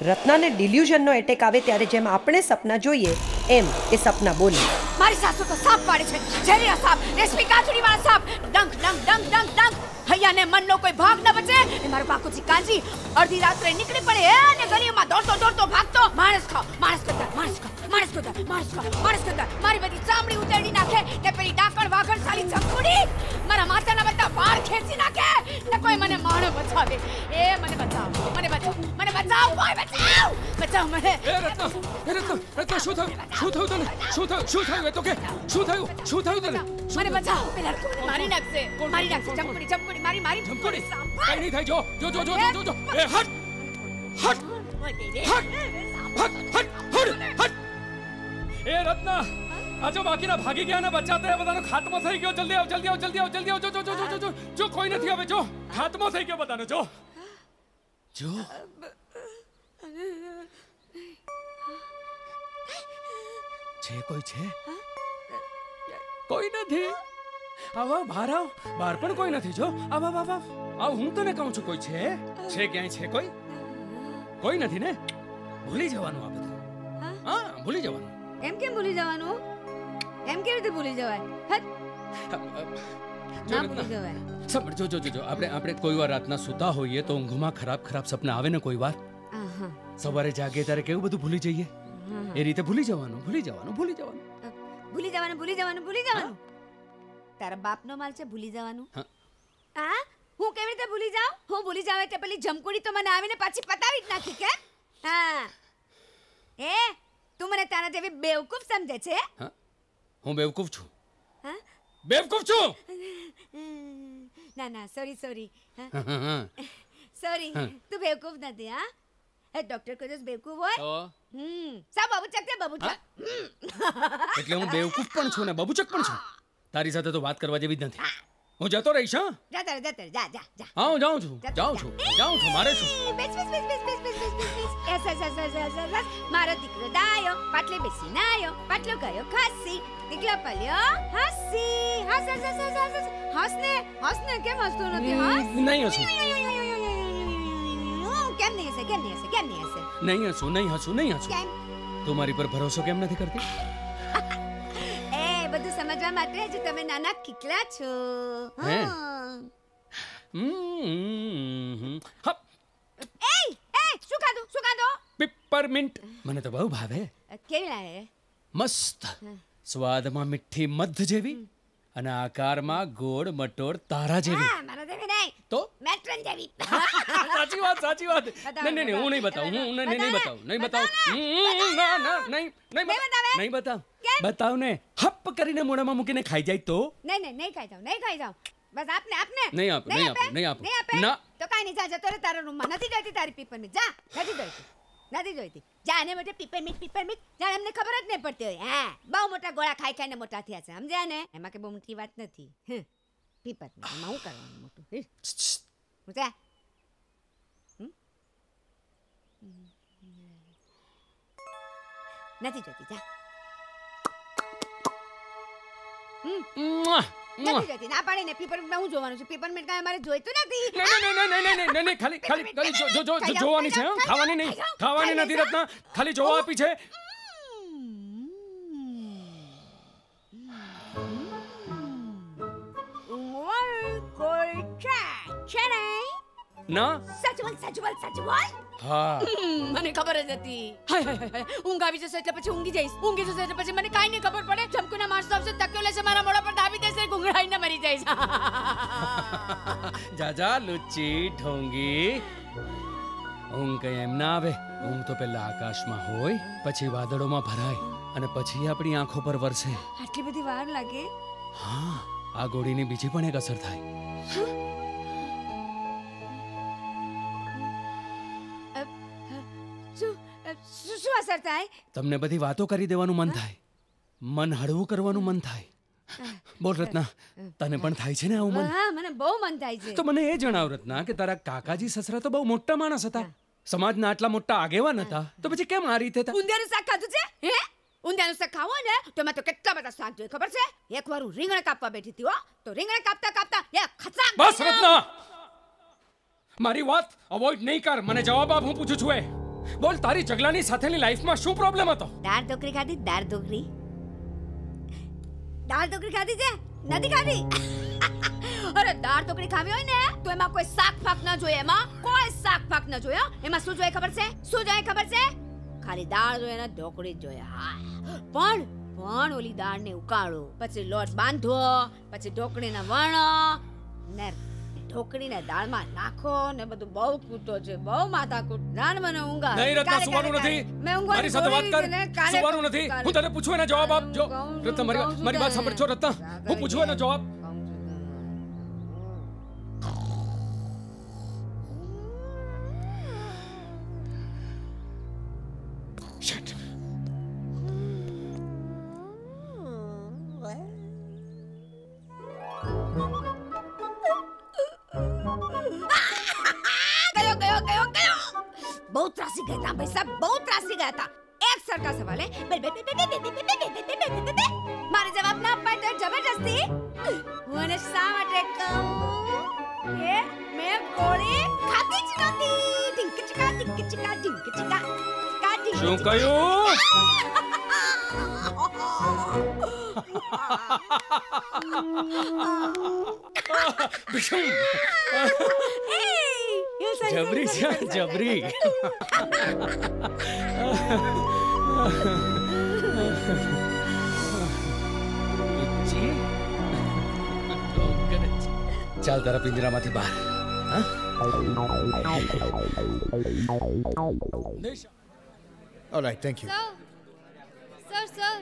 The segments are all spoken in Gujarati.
રત્નાને ડિલ્યુઝનનો એટેક આવે ત્યારે જેમ આપણે સપના જોઈએ એમ એ સપના બોલે. મારી સાસુ તો સાપ પાડે છે. ઝેરીલા સાપ, રેશમી કાચડી વાળા સાપ. ડંક ડંક ડંક ડંક ડંક. હૈયાને મનનો કોઈ ભાગ ન બચે. એ મારો બાકુજી કાંજી અડધી રાત્રે નીકળી પડે. અને ગલીમાં દોડતો દોડતો ભાગતો. માણસ ખાઓ માણસ કરતા માણસ ખાઓ માણસ કરતા માણસ ખાઓ માણસ કરતા મારી બધી ચામડી ઉતેડી નાખે ને પેલી ડાકણ વાઘણ સાલી ચમકુડી મારા માથાના બધા વાળ ખેંચી નાખે ને કોઈ મને માણો બચાવે. એ મને બચાવ મને બચાવ મને બચાવ, કોઈ બચાવ. બચાવ મને. એ રત્ન એ રત્ન રત્ન, શું થયું? શું થયું તને? શું થયું? શું થયું? તો કે શું થયું શું થયું તને મને? બચાવ પેલા મારી નાખશે મારી નાખશે ચમકુડી ચમકુડી મારી મારી સાંભળ. કઈ નહીં થાય જો જો જો જો જો જો એ હટ હટ હટ હટ હટ હટ એ રત્ન આ જો બાકીના ભાગી ગયા ને બચ્ચા તે બધાનો ખાતમો થઈ ગયો જલ્દી આવ જલ્દી આવ જલ્દી આવ જલ્દી આવ જો જો જો જો જો કોઈ નથી હવે જો ખાતમો થઈ ગયો બધાનો જો જો છે કોઈ છે કોઈ નથી. આવા બહાર આવ. બહાર પણ કોઈ નથી જો. આવ આવ આવ. હું તને કહું છું કોઈ છે? છે ક્યાંય છે કોઈ? કોઈ નથી ને? ભૂલી જવાનું આ બધું. હા? ભૂલી જવાનું. એમ કેમ ભૂલી જવાનું? એમ કેવી રીતે ભૂલી જવાય? હટ. ના ભૂલી જવાય. સાંભળ જો જો જો જો. આપણે આપણે કોઈ વાર રાતના સૂતા હોઈએ તો ઊંઘમાં ખરાબ ખરાબ સપના આવે ને કોઈ વાર? સવારે જાગે ત્યારે કેવું બધું ભૂલી જઈએ? એ રીતે ભૂલી જવાનું ભૂલી જવાનું ભૂલી જવાનું. ભૂલી જવાનું ભૂલી જવાનું ભૂલી જવાનું. તારા બાપનો માલ છે ભૂલી જવાનું. હા. હા? કેવી રીતે ભૂલી જાઉં? હું ભૂલી જાવ એટલે પેલી જમકુડી તો મને આવીને પાછી પતાવી જ નાખી કે? હા. એ તું મને તારા જેવી બેવકૂફ સમજે છે? હા. હું બેવકૂફ છું. હા? બેવકૂફ છું! ના ના સોરી સોરી. સોરી તું બેવકૂફ નથી હા? એ ડોક્ટર દિવસ બેવકૂફ હોય. સા બાબુ ચક બાબુ ચક એટલે હું બેવકૂફ પણ છું ને બબુચક પણ છું તારી સાથે તો વાત કરવા જેવી જ નથી હું જતો રહીશ હા જતો તારે જતો તારે જા જા જા હા હું જાઉં છું જાઉં છું જાઉં છું મારે શું બેસ બેસ બેસ બેસ બેસ બેસ બેસ બેસ એસ એસ એસ એસ એસ એસ મારો દીકરો દાયો પાટલે બેસી નાયો પાટલો ગયો ખાસી દીકલો પલ્યો હસી હસ હસ હસ હસ હસ હસ ને હસ ને કેમ હસતો નથી હસ નહીં હસું કેમ નહીં હસે કેમ નહીં હસે કેમ નહીં નહીં હસું નહીં હસું નહીં હસું. કેમ? તું મારી પર ભરોસો કેમ નથી કરતી? એ બધું સમજવા માટે જ તમે નાના કિકલા છો. હે? હા. હમ, હે એ એ શું ખાધું શું ખાધું? Peppermint. મને તો બહુ ભાવે. કેવી લાગે? મસ્ત. સ્વાદમાં મીઠી મધ જેવી. અને આકારમાં ગોળ મટોળ તારા જેવી. મારા દેવી નહીં. તો? મેટ્રન જેવી. સાચી વાત સાચી વાત. નહીં નહીં હું નહીં બતાવું હું નહીં નહીં બતાવું નહીં બતાવું ના. ના નહીં નહીં બતાવે? નહીં બતાવ. બતાવ ને. હપ કરીને મોઢામાં મૂકીને ખાઈ જાય તો? નહીં નહીં નહીં ખાઈ જાઉં નહીં ખાઈ જાઉં. બસ આપને આપને. નહીં આપું, નહીં આપે નહીં આપું. ના. તો કાઈ નહીં જા જતો રે તારા રૂમમાં નથી જોઈતી તારી પીપર મીટ જા નથી જોઈતી. નથી જોઈતી. જા ને મોટે પીપર મીટ પીપર મીટ જાણે અમને ખબર જ નહીં પડતી હોય. હા, બહુ મોટા ગોળા ખાઈ ખાઈને મોટા થયા છે. સમજ્યા ને? એમાં કે બહુ મોટી વાત નથી. હમ. પીપર એમાં હું કરવાનું મોટું? સમજ્યા જા. હમ? નથી જોતી. જા. મુઆ. નથી જતી ના પાડે ને પેપરમેન્ટ હું જોવાનું છે? પેપરમેન્ટ કાંઈ મારે જોઈતું નથી. ખાલી ખાલી ખાલી જો જો જોવાની છે ખાવાની નહીં ખાવાની નથી રત્ના. ખાલી જોવા આપી છે. કોઈ છે છે ના? સાચું બોલ સાચું બોલ સાચું બોલ. હા. મને ખબર જ હતી. ઊંઘ આવી જશે એટલે પછી ઊંઘી જઈશ. ઊંઘી જશે એટલે પછી મને કાંઈ નહીં ખબર પડે. ચમકુના માણસો આવશે તક્યો લેશે મારા મોઢા પર દાબી દેશે ગુંગળાઈને મરી જઈશ. જા જા લુચ્ચી ઢોંગી. ઊંઘ કઈ એમ ના આવે. ઊંઘ તો પેલા આકાશમાં હોય પછી વાદળોમાં ભરાય અને પછી આપણી આંખો પર વરસે. આટલી બધી વાર લાગે? હા આ ગોળીની બીજી પણ એક અસર થાય. શું શું અસર થાય? તમને બધી વાતો કરી દેવાનું મન થાય. મન હળવું કરવાનું મન થાય. બોલ રત્ના તને પણ થાય છે ને આવું મન? હા મને બહુ મન થાય છે. તો મને એ જણાવ રત્ના કે તારા કાકાજી સસરા તો બહુ મોટા માણસ હતા. સમાજના આટલા મોટા આગેવાન હતા. તો પછી કેમ આ રીતે તા- શાક ખાધું છે? હે? ઊંધિયાનું શાક ખાવો ને તો એમાં તો કેટલા બધા શાક જોઈએ ખબર છે? એક વાર હું રીંગણ કાપવા બેઠી હતી હો. તો રીંગણ કાપતા કાપતા એ ખચાક બસ રત્ના! મારી વાત અવોઇડ નહીં કર. મને જવાબ આપ હું પૂછું છું એ. બોલ, તારી જગલાની સાથેની લાઈફમાં શું પ્રોબ્લેમ હતો? દાળ ઢોકરી ખાધી? દાળ ઢોકરી દાળ ઢોકળી ખાધી છે? નથી ખાધી? અરે, દાળ ઢોકળી ખાવી હોય ને, તો એમાં કોઈ શાક ફાક ન જોઈએ. એમાં કોઈ શાક ફાક ન જોઈએ એમાં શું જોઈએ ખબર છે? શું જોઈએ ખબર છે? ખાલી દાળ જોઈએ ને ઢોકળી જ જોઈએ, હા. પણ પણ ઓલી દાળને ઉકાળો. પછી લોટ બાંધો, પછી ઢોકળીને વણો ને ઢોકળીને દાળમાં નાખો ને બધું બહુ કૂટો છે. બહુ માથાકૂટ. નાન મને ઊંઘ નહીં રત્ના સુવાનું નથી. મેં ઊંઘવાની મારી સાથે વાત કર. સુવાનું નથી. હું તને પૂછું એના જવાબ આપ. જો. કહું છું, રત્ના મારી મારી વાત સાંભળજો સાંભળ રત્ના. હું પૂછું એનો જવાબ. તને કહું કે શું કહ્યું? જબરી છે જબરી. જી? ચાલ તારા પિંજરામાંથી બહાર. All right, thank you. Sir, sir sir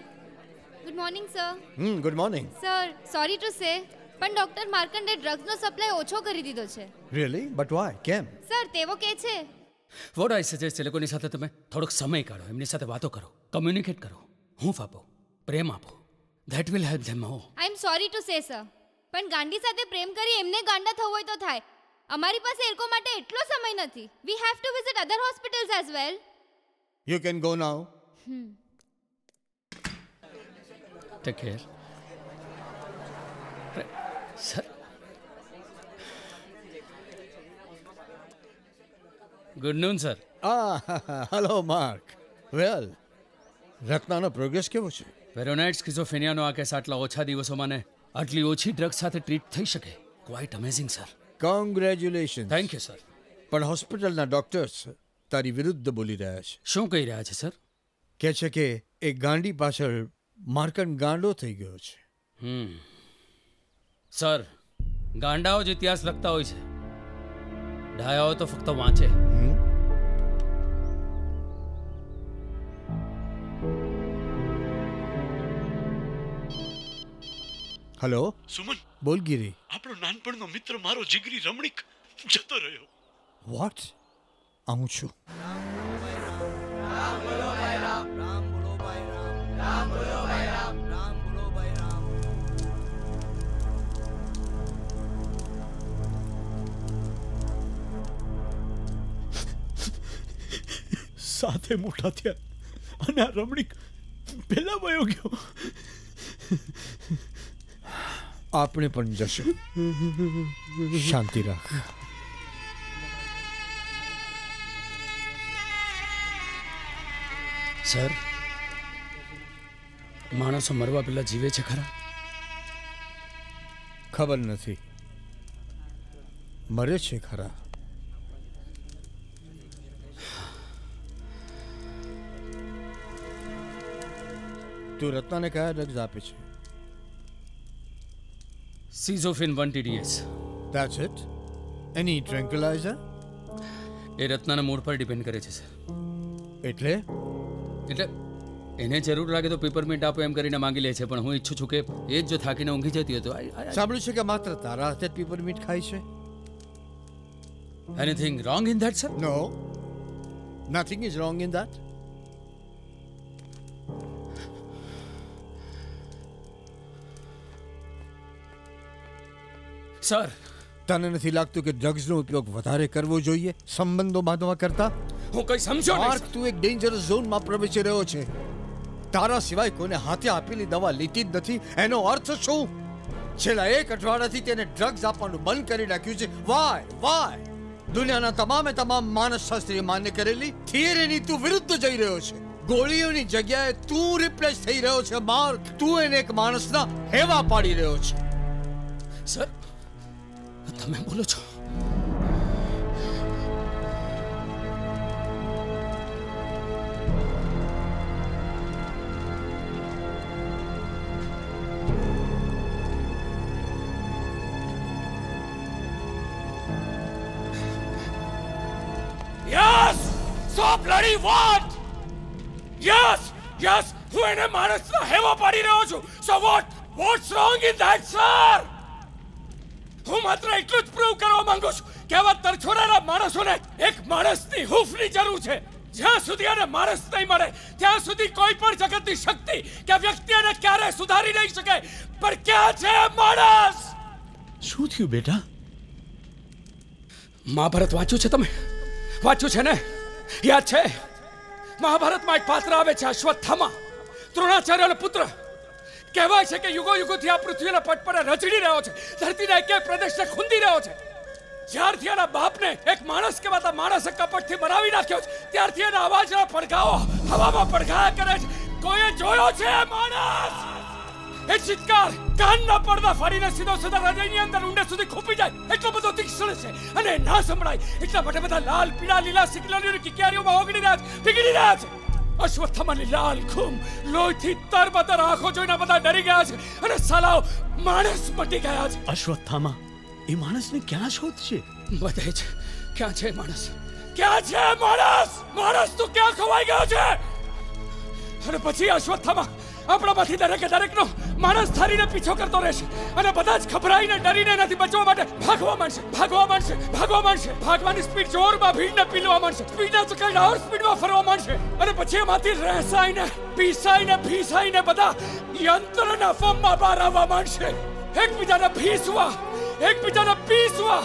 good morning sir Hmm, good morning. Sir sorry to say પણ ડોક્ટર માર્કંડે ડ્રગ્સનો સપ્લાય ઓછો કરી દીધો છે. રિયલી બટ વાય કેમ? સર તેવો કે છે. વોટ આઈ સજેસ્ટ એ લોકોની સાથે તમે થોડોક સમય કાઢો એમની સાથે વાતો કરો કમ્યુનિકેટ કરો. હું આપો પ્રેમ આપો. That will help them oh I am sorry to say sir પણ ગાંડી સાથે પ્રેમ કરી એમને ગાંડા થવું હોય તો થાય. અમારી પાસે એ લોકો માટે એટલો સમય નથી. We have to visit other hospitals as well you can go now take care sir good noon sir આ હલો માર્ક વેલ રત્નાનો પ્રોગ્રેસ કેવો છે? પેરોનાઇટ સ્કિઝોફેનિયાનો આ કેસ આટલા ઓછા દિવસોમાં ને આટલી ઓછી ડ્રગ સાથે ટ્રીટ થઈ શકે? Quite amazing sir congratulation thank you sir પણ હોસ્પિટલના ડોક્ટર્સ તારી વિરુદ્ધ બોલી રહ્યા છે. શું કહી રહ્યા છે સર કહે છે કે એ ગાંડી પાછળ માર્કન ગાંડો થઈ ગયો છે. હમ. સર ગાંડાઓ જ ઇતિહાસ લખતા હોય છે. ડાયાઓ તો ફક્ત વાંચે. હલો? સુમન. બોલ ગીરી. આપણો નાનપણનો મિત્ર મારો જીગરી રમણીક જતો રહ્યો. વોટ આવું છું. સાથે મોટા થયા અને આ રમણીક પેલા વયો ગયો. આપણે પણ જશું. શાંતિ રાખ. સર માણસો મરવા પહેલા જીવે છે ખરા? ખબર નથી. મરે છે ખરા. તું રત્નાને કયા ડ્રગ્સ આપે છે? સિઝોફિન one TDS That's it? Any tranquilliser એ રત્નાના મૂડ પર ડિપેન્ડ કરે છે સર એટલે? એટલે એને જરૂર લાગે તો પેપરમેન્ટ આપો એમ કરીને માંગી લે છે પણ હું ઈચ્છું છું કે એ જ જો થાકીને ઊંઘી જતી હોય તો સાંભળ્યું છે કે માત્ર તારા હાથે જ પીપરમીટ ખાય છે? Anything wrong in that sir no nothing is wrong in that sir. તને નથી લાગતું કે ડ્રગ્સનો ઉપયોગ વધારે કરવો જોઈએ સંબંધો બાંધવા કરતા? હું કઈ સમજો માર્ક તું એક ડેન્જરસ ઝોનમાં પ્રવેશી રહ્યો છે. તારા સિવાય કોઈને હાથે આપેલી દવા લીધી જ નથી. એનો અર્થ શું? છેલ્લા એક અઠવાડિયાથી તેને ડ્રગ્સ આપવાનું બંધ કરી નાખ્યું છે. વાય વાય દુનિયાના તમામે તમામ માનસશાસ્ત્રીએ માન્ય કરેલી થિયરીની તું વિરુદ્ધ જઈ રહ્યો છે. ગોળીઓની જગ્યાએ તું રિપ્લેસ થઈ રહ્યો છે માર્ક. તું એને એક માણસના હેવા પાડી રહ્યો છે. તમે બોલો છો yes so bloody what yes yes હું એને માણસનો હેવો પાડી રહ્યો છું so what what's wrong in that sir હું માત્ર એટલું જ પ્રૂવ કરવા માંગુ છું કે આવા તરછોડાના માણસોને એક માણસની હૂફની જરૂર છે. જ્યાં સુધી એને માણસ નહીં મળે ત્યાં સુધી કોઈ પણ જગતની શક્તિ કે વ્યક્તિ એને ક્યારે સુધારી નહીં શકે. પણ ક્યાં છે માણસ? શું થયું બેટા? મહાભારત વાંચ્યું છે તમે? વાંચ્યું છે ને? યાદ છે? મહાભારતમાં એક પાત્ર આવે છે અશ્વત્થામા. દ્રોણાચાર્યનો પુત્ર. કહેવાય છે કે યુગો યુગોથી આ પૃથ્વીના પટ પર રચડી રહ્યો છે. ધરતીના એક પ્રદેશને ખૂંદી રહ્યો છે. જ્યારથી એના બાપને એક માણસ કહેવાતા માણસે કપટથી બનાવી નાખ્યો છે, ત્યારથી એના અવાજના પડઘાઓ હવામાં પડઘાયા કરે છે. કોઈએ જોયો છે માણસ? એ ચિત્કાર કાનના પડદા ફરીને સીધો સીધા હૃદયની અંદર ઊંડે સુધી ખૂપી જાય. એટલો બધો તીક્ષ્ણ છે અને ના સંભળાય. એટલા માટે બધા લાલ, પીળા, લીલા સિકલાની કિકિયારીઓમાં ઓગળી રહ્યા છે, પીગળી રહ્યા છે. અશ્વત્થામાની લાલ ખૂમ લોહીથી તરબતર આંખો જોઈને બધા ડરી ગયા છે અને સાલાઓ માણસ મટી ગયા છે અશ્વત્થામા એ માણસને ક્યાં શોધશે બધે છે ક્યાં છે માણસ ક્યાં છે માણસ માણસ તો ક્યાં ખવાઈ ગયો છે અને પછી અશ્વત્થામાં આપણામાંથી દરેકે દરેકનો માણસ ધારીને પીછો કરતો રહેશે અને બધા જ ખભરાઈને ડરીને નથી બચવા માટે ભાગવા માંડશે ભાગવા માંડશે ભાગવા માંડશે. ભાગવાની સ્પીડ જોરમાં ભીડને પીલવા માંડશે. સ્પીડના ચક્કર ઓર સ્પીડમાં ફરવા માંડશે. અને પછી એમાંથી રહેસાઈને, પીસાઈને, ભીસાઈને બધા યંત્રના ફોર્મમાં બહાર આવવા માંડશે. એકબીજાને ભીસવા, એકબીજાને પીસવા,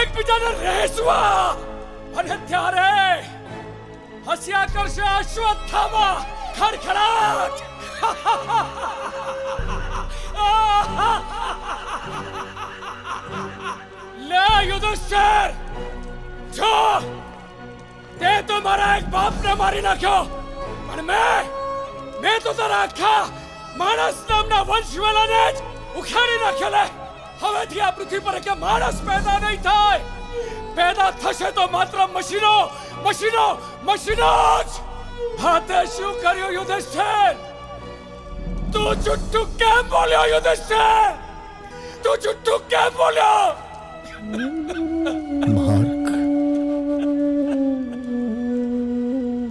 એકબીજાને રહેસવા. અને ત્યારે હસ્યા કરશે અશ્વત્થામા ખડખડાટ. લે, યુધિષ્ઠિર! જો! તે તો મારા એક બાપને મારી નાખ્યો. પણ મેં મેં તો તારા આખા માણસ નામના વંશવેલાને જ ઉખાડી નાખ્યો લે હવેથી આ પૃથ્વી પર કે માણસ પેદા નહીં થાય. પેદા થશે તો માત્ર મશીનો મશીનો મશીનો જ. હાથે શું કર્યું, યુધિષ્ઠિર? તું જુઠ્ઠું કેમ બોલ્યો યુધિષ્ઠિર તું જુઠ્ઠું કેમ બોલ્યો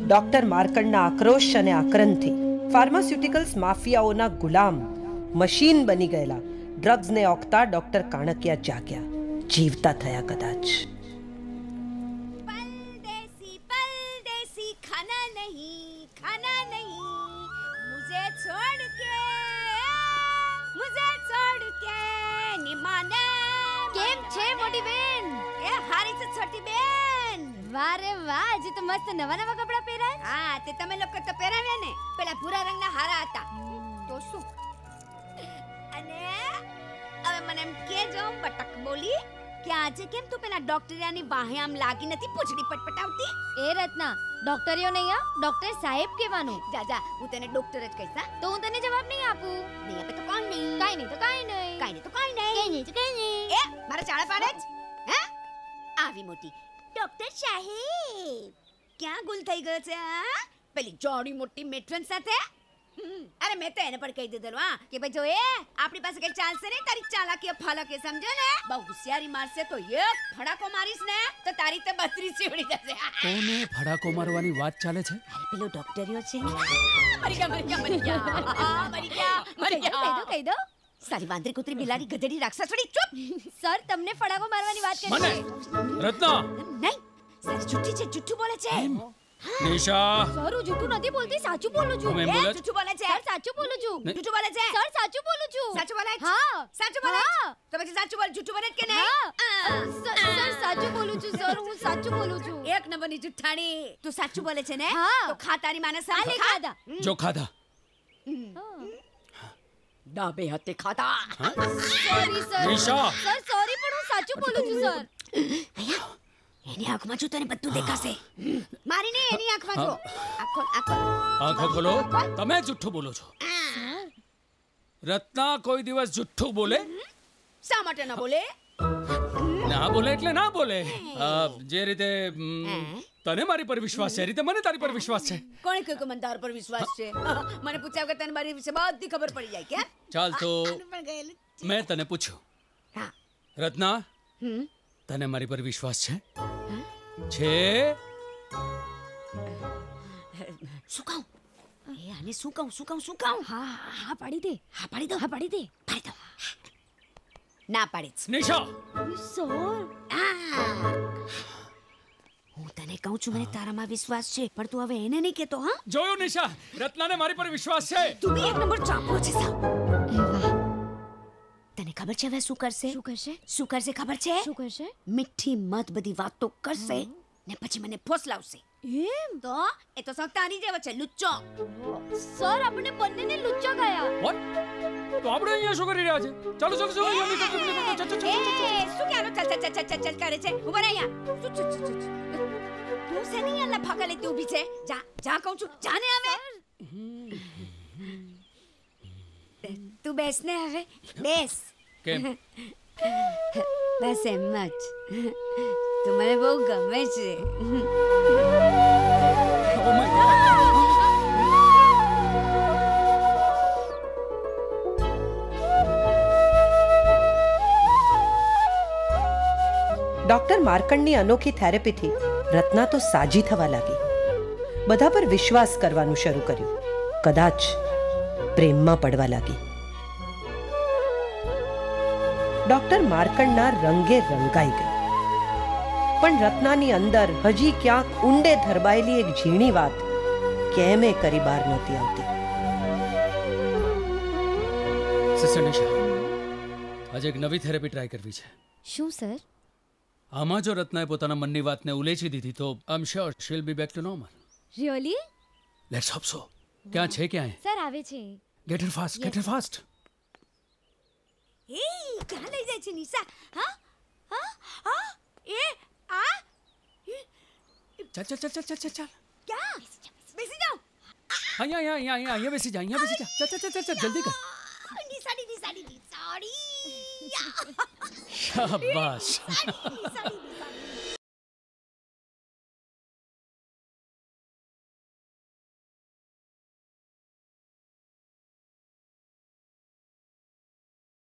ડોક્ટર માર્કંડના આક્રોશ અને આક્રંદથી ફાર્માસ્યુટિકલ્સ માફિયાઓના ગુલામ મશીન બની ગયેલા ડ્રગ્સને ઓકતા ડોક્ટર કાણકિયા જાગ્યા જીવતા થયા કદાચ એ છોટી બેન? વારે વાહ જે તો મસ્ત નવા નવા કપડા પહેરાય હા તે તમે લોકો તો પહેરાવ્યા ને પેલા ભૂરા રંગના હારા હતા. તો શું? અને હવે મને એમ કેજો બટક બોલી કે આજે કેમ તું પેલા ડોક્ટરિયાની વાહે આમ લાગી નથી પૂછડી પટપટાવતી? એ રત્ના ડોક્ટરિયો નહીં આ ડોક્ટર સાહેબ કહેવાનું. જા જા હું તને ડોક્ટર જ કહીશ હા? તો હું તને જવાબ નહીં આપું. નહીં આપે તો કોણ નહીં. કાઈ નહીં તો કાઈ નહીં. કાઈ નહીં તો કાઈ કઈ નહીં નહીં તો કઈ નહીં. એ મારા ચાળા પાડે જ. આવી મોટી. ડોક્ટર સાહેબ ક્યાં ગુલ થઈ ગયો છે આ પેલી જોડી મોટી મેટ્રન સાથે? અરે મેં તો એને પણ કહી દીધેલું હા કે ભાઈ જો એ આપણી પાસે કઈ ચાલશે નહીં તારી ચાલાકી ફાલાકી સમજો ને? બહુ હોશિયારી મારશે તો એક ફડાકો મારીશ ને તો તારી તે બત્રીસ ઉડી જશે. કોને ફડાકો મારવાની વાત ચાલે છે? અરે પેલો ડોક્ટરિયો છે મરી ગયા મરી ગયા મરી ગયા. મરી ગયા. મરી ગયા. કહી દો કહી દો. સારી વાંદરી કૂતરી બિલાડી ગધેડી રાક્ષસડી ચૂપ! સર તમને ફડાકો મારવાની વાત કરી. મને? રત્ના? નહીં સર જુઠ્ઠી છે જુઠ્ઠું બોલે છે. નિશા? સર હું જુઠ્ઠું નથી બોલતી સાચું બોલું છું. એ જુઠ્ઠું બોલે છે. સર સાચું બોલું છું. જુઠ્ઠું બોલે છે. સર સાચું બોલું છું. સાચું બોલે છે? હા. સાચું બોલે. તો પછી સાચું બોલ જુઠ્ઠું બોલે કે નહીં? સર સર સાચું બોલું છું સર હું સાચું બોલું છું. એક નંબરની જુઠ્ઠાણી. તું સાચું બોલે છે ને? હા. તો ખા તારી માને સાલે ખાધા. જો ખાધા. ડાબે હાથે ખાતા sorry sir Nisha. Sir sorry પણ હું સાચું બોલું છું સર એની આંખમાં જો તને બધું દેખાશે. મારીને મારી નહીં એની આંખમાં જો. આંખો આંખો. આંખો ખોલો. તમે જુઠ્ઠું બોલો છો. રત્ના કોઈ દિવસ જુઠ્ઠું બોલે? શા માટે ના બોલે? ના બોલે એટલે ના બોલે. જે રીતે તને મારી પર વિશ્વાસ છે? રીતે મને તારી પર વિશ્વાસ છે? કોણે કહ્યું કે મને તારા પર વિશ્વાસ છે? મને પૂછ્યા કે તને મારી વિશે બધી ખબર પડી જાય કે ચાલ તો. મેં તને પૂછ્યું. હા. રત્ના તને મારી પર વિશ્વાસ છે? છે? શું કહું? એ આને શું કહું શું કહું શું કહું? હા હા પાડી દે. હા પાડી દો હા પાડી દે. પાડી દો ના પાડીશ નિશા! સર આ. તને કહું છું મને તારામાં વિશ્વાસ છે પણ તું હવે એને નહીં કહેતો હા જોયું નિશા રત્નાને મારી પર વિશ્વાસ છે તું બી એક નંબર ચાપો છે સાવ તને ખબર છે હવે શું કરશે શું કરશે શું કરશે ખબર છે શું કરશે મીઠી મત બધી વાતો કરશે ને પછી મને ફોસલાવશે એમ તો એ તો સખ્તાની જેવો છે લુચ્ચો સર આપણે બંનેને લુચ્ચા ગયા વોટ તો આપણે અહીંયા શું કરી રહ્યા છે ચાલો ચાલો ચાલો અહીંયા નીકળ, નીકળ, નીકળ, ચાલ, ચાલ, એ ચાલ, ચાલ, ચાલ. શું કહેવાનું ચલ ચલ ચલ ચલ ચલ ચલ કરે છે ઊભા રહે અહીંયા શું ચલ ચલ ચલ ચલ. તું છે નહીં અહીંયા ફાકા લેતી ઊભી છે જા જા કહું છું જા ને હવે તું બેસ ને હવે બેસ કેમ બસ એમ જ તું મને બહુ ગમે છે Oh my God. ડોક્ટર માર્કંડની અનોખી થેરેપીથી રત્ના તો સાજી થવા લાગી. બધા પર વિશ્વાસ કરવાનું શરૂ કર્યું. કદાચ પ્રેમમાં પડવા લાગી. ડોક્ટર માર્કંડના રંગે રંગાઈ ગઈ. પણ રત્નાની અંદર હજી ક્યાંક ઊંડે ધરબાયેલી એક ઝીણી વાત કેમે કરી બહાર નહોતી આવતી. સિસ્ટર નિશા આજે એક નવી થેરેપી ટ્રાય કરવી છે. શું સર? આમાં જો રત્નાએ પોતાના મનની વાતને ઉલેચી દીધી તો I am sure she'll be back to normal really let's hope so ક્યાં છે ક્યાં સર આવે છે. Get it fast get it fast એ ક્યાં લઈ જાય છે નિશા? હા? હા? હા? એ આ? ચાલ ચાલ ચાલ ચાલ ચાલ ચાલ ચાલ. ક્યાં? બેસી જાઓ. અહીંયા અહીંયા અહીંયા અહીંયા અહીંયા બેસી જા અહીંયા બેસી જા. ચાલ ચાલ ચાલ ચાલ જલ્દી કર. નિશાડી નિશાડી નિશાડી Shabash.